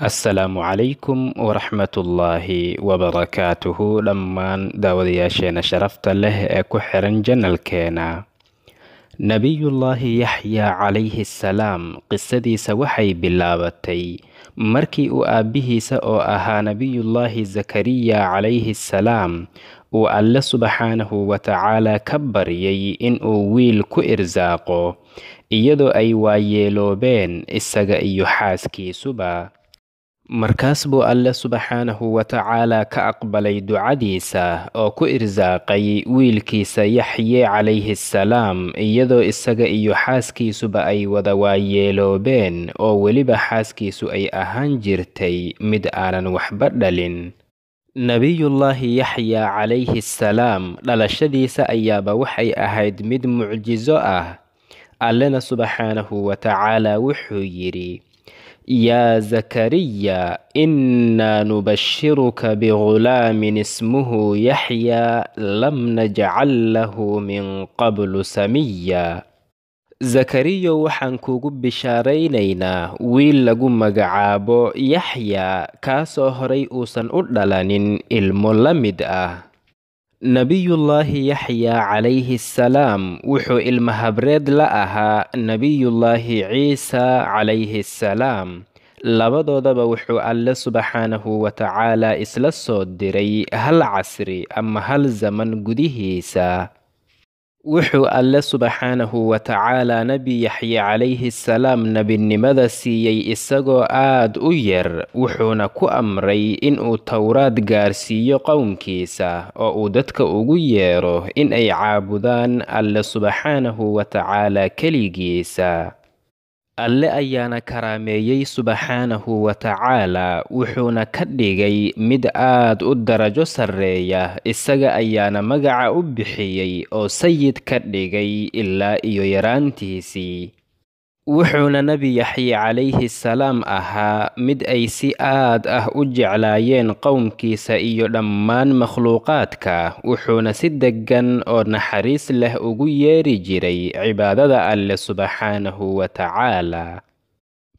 assalaamu calaykum waraxmatullaahi wabarakaatuhu dhammaan daawadayaasheena sharafta leh ee ku xiran janalkeena nebiyullaahi yaxyaa calayhi salaam qisadiisa waxay bilaabatay markii uu aabbihiisa oo ahaa nebiyullaahi zakariya calayhi salaam uu alle subxaanahu watacaala ka baryay inuu wiil ku irsaaqo iyadoo ay waayeeloobeen isaga iyo xaaskiisuba markaas buu alle subxaanahu watacaala ka aqbalay ducadiisa oo ku irsaaqay wiilkiisa yaxye calayhi salaam iyadoo isaga iyo xaaskiisuba ay wada waayeeloobeen oo weliba xaaskiisu ay ahaan jirtay mid aanan waxba dhalin. Nebiyullaahi yaxyaa calayhi salaam dhalashadiisa ayaaba waxay ahayd mid mucjiso ah. Allena subxaanahu watacaala wuxuu yidhi yaa zakariya innaa nubashiruka bigulaamin ismuhu yaxyaa lam najcal lahu min qablu samiya zakariyo waxaan kugu bishaaraynaynaa wiil lagu magacaabo yaxyaa kaasoo horay uusan u dhalanin ilmo la mid ah nebiyullaahi yaxyaa calayhi salaam wuxuu ilmahabreed la ahaa nebiyullaahi ciisa calayhi salaam labadoodaba wuxuu alle subxaanahu watacaala isla soo diray hal casri ama hal zaman gudihiisa wuxuu alle subxaanahu watacaala nebi yaxye calayhi salaam nebinimada siiyey isagoo aad u yar wuxuuna ku amray inuu towraad gaarsiiyo qowmkiisa oo uu dadka ugu yeero in ay caabudaan alle subxaanahu watacaala keligiisa alle ayaana karaameeyey subxaanahu watacaala wuxuuna ka dhigay mid aad u darajo sarreeya isaga ayaana magaca u bixiyey oo sayid ka dhigay ilaa iyo yaraantiisii wuxuuna nebi yaxye calayhi salaam ahaa mid ay si aad ah u jeclaayeen qowmkiisa iyo dhammaan makhluuqaadka wuxuuna si deggan oo naxariis leh ugu yeeri jiray cibaadada alle subxaanahu watacaala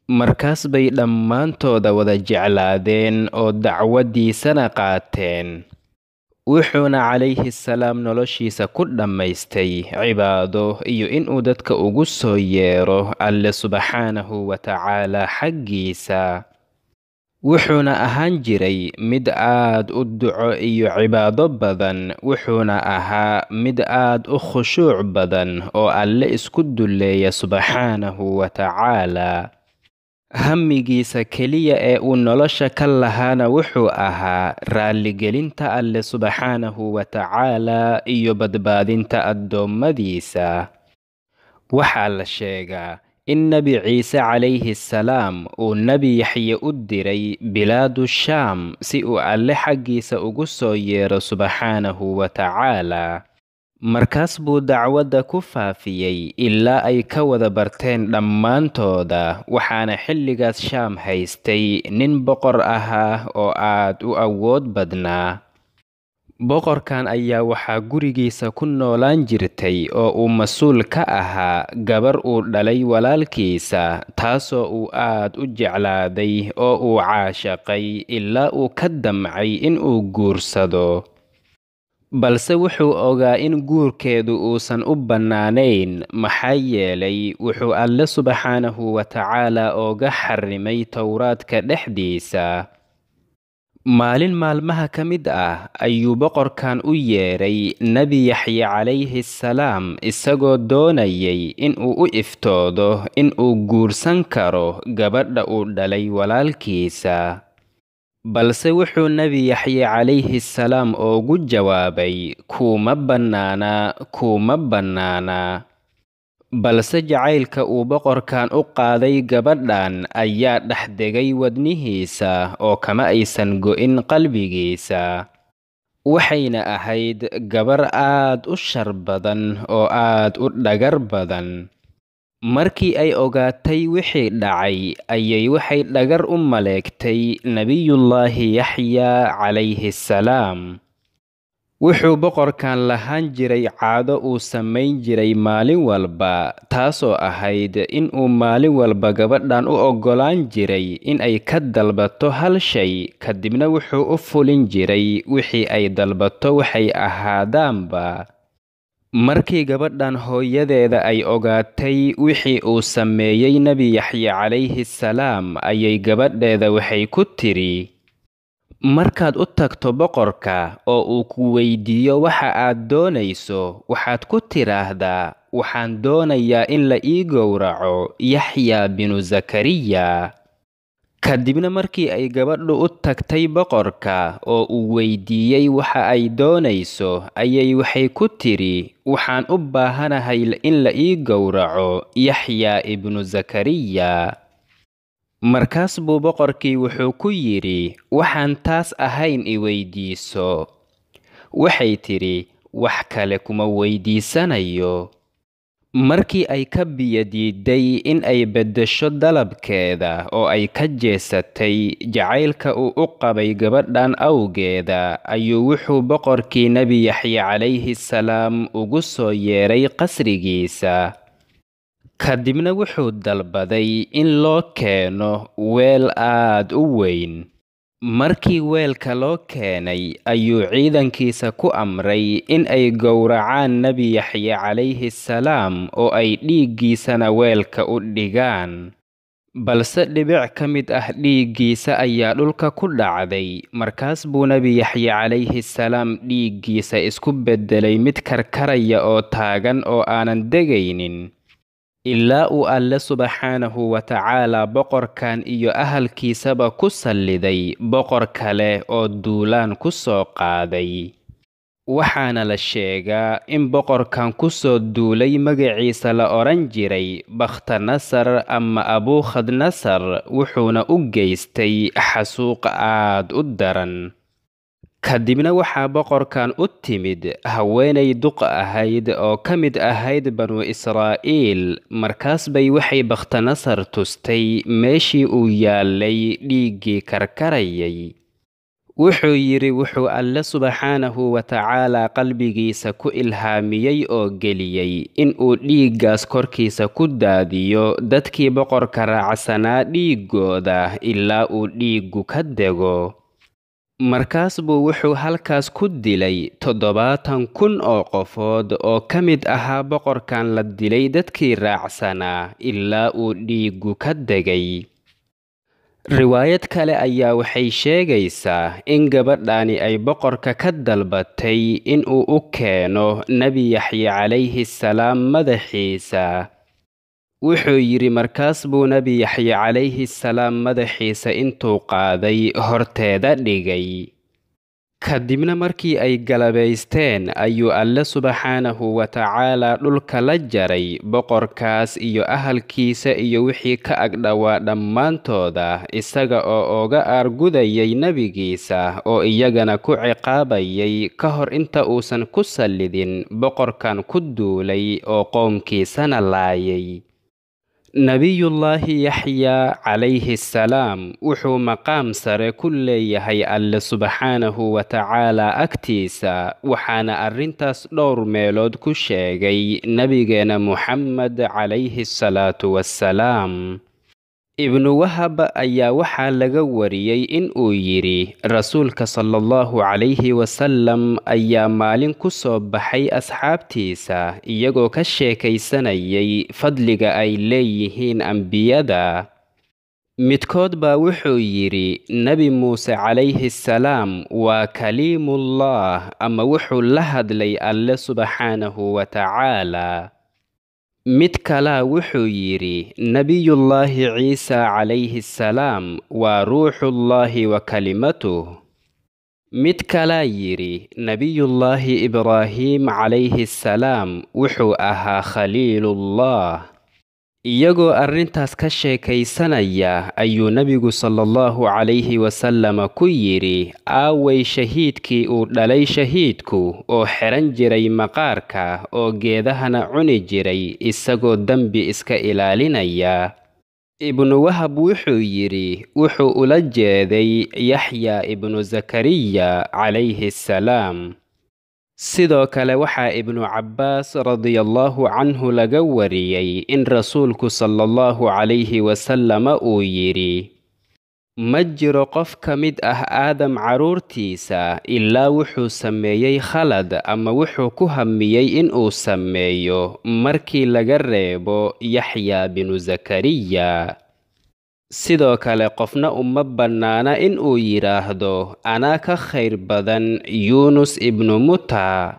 markaas bay dhammaantooda wada jeclaadeen oo dacwaddiisana qaateen wuxuuna calayhi salaam noloshiisa ku dhammaystay cibaado iyo inuu dadka ugu soo yeero alle subxaanahu watacaala xaggiisa. Wuxuuna ahaan jiray mid aad u duco iyo cibaado badan wuxuuna ahaa mid aad u khushuuc badan oo alle isku dulleeya subxaanahu watacaala hamigiisa keliya ee uu nolosha ka lahaana wuxuu ahaa raalligelinta alle subxaanahu watacaala iyo badbaadinta addoommadiisa. Waxaa la sheegaa in nebi ciise calayhi salaam uu nebi yaxye u diray bilaadu shaam si uu alle xaggiisa ugu soo yeero subxaanahu watacaala markaas buu dacwadda ku faafiyey ilaa ay ka wada barteen dhammaantooda waxaana xilligaas shaam haystay nin boqor ahaa oo aad u awood badnaa. Boqorkan ayaa waxaa gurigiisa ku noolaan jirtay oo uu mas'uul ka ahaa gabar uu dhalay walaalkiisa taasoo uu aad u jeclaaday oo uu caashaqay ilaa uu ka damcay inuu guursado balse wuxuu ogaa in guurkeedu uusan u bannaanayn maxaa yeelay wuxuu alle subxaanahu watacaala ooga xarrimay towraadka dhexdiisa. Maalin maalmaha ka mid ah ayuu boqorkan u yeedhay nebi yaxye calayhi salaam isagoo doonayay inuu u iftoodo inuu guursan karo gabadha uu dhalay walaalkiisa balse wuxuu nebi yaxye calayhi salaam oogu jawaabay kuuma bannaana kuuma bannaana. Balse jacaylka uu boqorkan u qaaday gabadhan ayaa dhexdegay wadnihiisa oo kama aysan go'in qalbigiisa waxayna ahayd gabar aad u shar badan oo aad u dhagar badan markii ay ogaatay wixii dhacay ayay waxay dhagar u maleegtay nebiyullaahi yaxyaa calayhi salaam. Wuxuu boqorkan lahaan jiray caado uu samayn jiray maalin walba taasoo ahayd in uu maalin walba gabadhan u oggolaan jiray in ay ka dalbato hal shay kadibna wuxuu u fulin jiray wixii ay dalbato waxay ahaadaanba markii gabadhan hooyadeeda ay ogaatay wixii uu sameeyey nebi yaxye calayhi salaam ayay gabadheeda waxay ku tidhi markaad u tagto boqorka oo uu ku weydiiyo waxa aad doonayso waxaad ku tidhaahdaa waxaan doonayaa in la ii gowraco yaxya binu zakariya kadibna markii ay gabadhu u tagtay boqorka oo uu weydiiyey waxa ay doonayso ayay waxay ku tidhi waxaan u baahanahay in la ii gowraco yaxya ibnu zakariya. Markaas buu boqorkii wuxuu ku yidhi waxaan taas ahayn i weydiiso. Waxay tidhi wax kale kuma weydiisanayo markii ay ka biyo diiday in ay beddesho dalabkeeda oo ay ka jeesatay jacaylka uu u qabay gabadhan awgeeda ayuu wuxuu boqorkii nebi yaxye calayhi salaam ugu soo yeedhay qasrigiisa. Kadibna wuxuu dalbaday in loo keeno weel aad u weyn markii weelka loo keenay ayuu ciidankiisa ku amray in ay gowracaan nebi yaxye calayhi salaam oo ay dhiiggiisana weelka u dhigaan. Balse dhibic ka mid ah dhiiggiisa ayaa dhulka ku dhacday markaas buu nebi yaxye calayhi salaam dhiiggiisa isku beddelay mid karkaraya oo taagan oo aanan degaynin ilaa uu alle subxaanahu wa tacaalaa boqorkan iyo ahalkiisaba ku salliday boqor kale oo duulaan ku soo qaaday. Waxaana la sheegaa in boqorkan ku soo duulay magaciisa la odhan jiray bakhtanasar ama abuukhadnasar wuxuuna u geystay xasuuq aad u daran kadibna waxaa boqorkan u timid haweenay duq ahayd oo ka mid ahayd banu israa'iil. Markaas bay waxay bakhtanasar tustay meeshii uu yaallay dhiiggii karkarayay. Wuxuu yidhi wuxuu alle subxaanahu wa tacaalaa qalbigiisa ku ilhaamiyey oo geliyey in uu dhiiggaas korkiisa ku daadiyo dadkii boqorka raacsanaa dhiiggooda ilaa uu dhiiggu ka dego markaas buu wuxuu halkaas ku dilay toddobaatan kun oo qofood oo ka mid ahaa boqorkan la dilay dadkii raacsanaa ilaa uu dhiiggu ka degay. Riwaayad kale ayaa waxay sheegaysaa in gabadhani ay boqorka ka dalbatay in uu u keeno nebi yaxye calayhi salaam madaxiisa wuxuu yidhi markaas buu nebi yaxye calayhi salaam madaxiisa intuu qaaday horteeda dhigay. Kadibna markii ay galabaysteen ayuu alle subxaanahu wa tacaalaa dhulka la jaray boqorkaas iyo ahalkiisa iyo wixii ka agdhowaa dhammaantooda isaga oo oga aargudayay nebigiisa oo iyagana ku ciqaabayay ka hor inta uusan ku sallidin boqorkan ku duulay oo qoomkiisana laayay nebiyullaahi yaxya calayhi salaam wuxuu maqaam sare ku leeyahay alle subxaanahu wa tacaalaa agtiisa waxaana arrintaas dhowr meelood ku sheegay nebigeena muxamed calayhi salaatu wassalaam ibnu wahab ayaa waxaa laga wariyey in uu yidhi rasuulka sala allahu calayhi wasalam ayaa maalin ku soo baxay asxaabtiisa iyagoo ka sheekaysanayay fadliga ay leeyihiin ambiyada. Midkood baa wuxuu yidhi nebi muuse calayhi salaam waa kaliimullah ama wuxuu la hadlay alle subxaanahu wa tacaalaa mid kalaa wuxuu yidhi nebiyullaahi ciisa calayhi salaam waa ruuxullaahi wa kalimatuh. Mid kalaa yidhi nebiyullaahi ibraahiim calayhi salaam wuxuu ahaa khaliilullah iyagoo arrintaas ka sheekaysanaya ayuu nebigu sala allahu calayhi wasalama ku yidhi aaway shahiidkii uu dhalay shahiidku oo xidhan jiray maqaarka oo geedahana cuni jiray isagoo dembi iska ilaalinaya. Ibnu wahab wuxuu yidhi wuxuu ula jeeday yaxya ibnu zakariya calayhi salaam sidoo kale waxaa ibnu cabbaas radiallahu canhu laga wariyey in rasuulku sala allahu calayhi wasalama uu yidhi ma jiro qof ka mid ah aadam carruurtiisa ilaa wuxuu sameeyey khalad ama wuxuu ku hamiyey inuu sameeyo markii laga reebo yaxyaa binu zakariya sidoo kale qofna uma bannaana inuu yidhaahdo anaa ka khayr badan yuunus ibnu muta.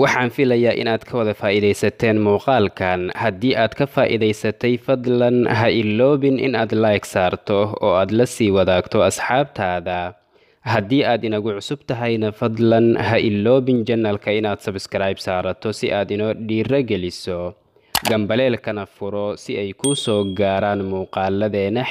Waxaan filayaa inaad ka wada faa'iidaysateen muuqaalkan. Haddii aad ka faa'iidaysatay fadlan ha iloobin inaad like saarto oo aad la sii wadaagto asxaabtaada. Haddii aad inagu cusub tahayna fadlan ha iloobin janalka inaad sabskribe saarato si aad inoo dhiiro geliso gambaleelkana furo si ay kuu soo gaaraan muuqaaladeena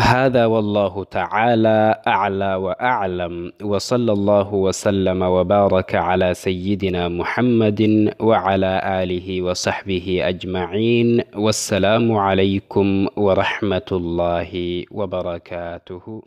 هذا والله تعالى أعلى وأعلم وصلى الله وسلم وبارك على سيدنا محمد وعلى آله وصحبه أجمعين والسلام عليكم ورحمة الله وبركاته